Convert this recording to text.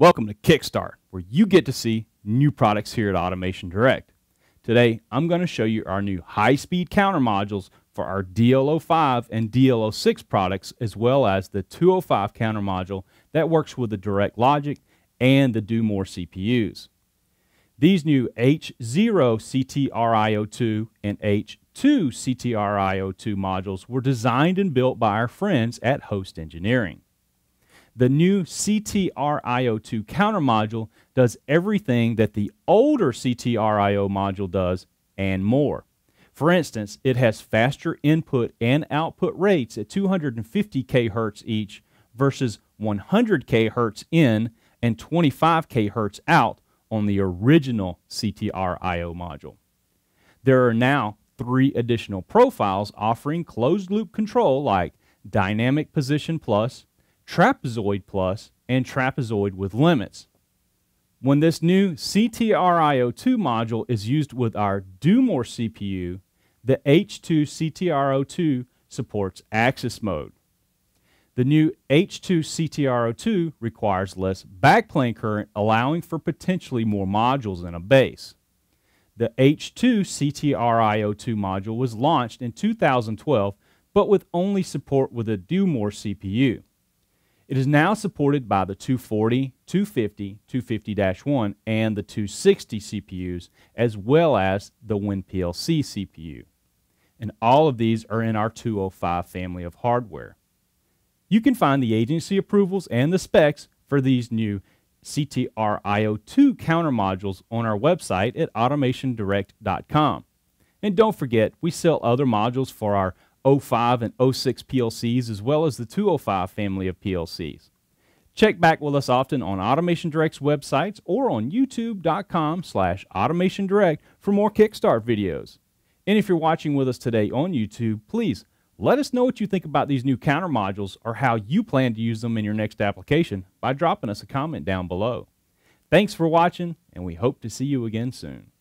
Welcome to Kickstart, where you get to see new products here at Automation Direct. Today, I'm going to show you our new high-speed counter modules for our DL05 and DL06 products, as well as the 205 counter module that works with the Direct Logic and the Do More CPUs. These new H0 CTRIO2 and H2 CTRIO2 modules were designed and built by our friends at Host Engineering. The new CTRIO2 counter module does everything that the older CTRIO module does and more. For instance, it has faster input and output rates at 250 kHz each versus 100 kHz in and 25 kHz out on the original CTRIO module. There are now three additional profiles offering closed loop control like Dynamic Position Plus, trapezoid plus, and trapezoid with limits. When this new CTRIO2 module is used with our Do More CPU, the H2 CTRIO2 supports axis mode. The new H2 CTRIO2 requires less backplane current, allowing for potentially more modules in a base. The H2 CTRIO2 module was launched in 2012, but with only support with a Do More CPU. It is now supported by the 240, 250, 250-1, and the 260 CPUs, as well as the WinPLC CPU. And all of these are in our 205 family of hardware. You can find the agency approvals and the specs for these new CTRIO2 counter modules on our website at automationdirect.com. And don't forget, we sell other modules for our 05 and 06 PLCs, as well as the 205 family of PLCs. Check back with us often on Automation Direct's websites or on youtube.com slash Automation Direct for more Kickstart videos. And if you're watching with us today on YouTube, please let us know what you think about these new counter modules or how you plan to use them in your next application by dropping us a comment down below. Thanks for watching, and we hope to see you again soon.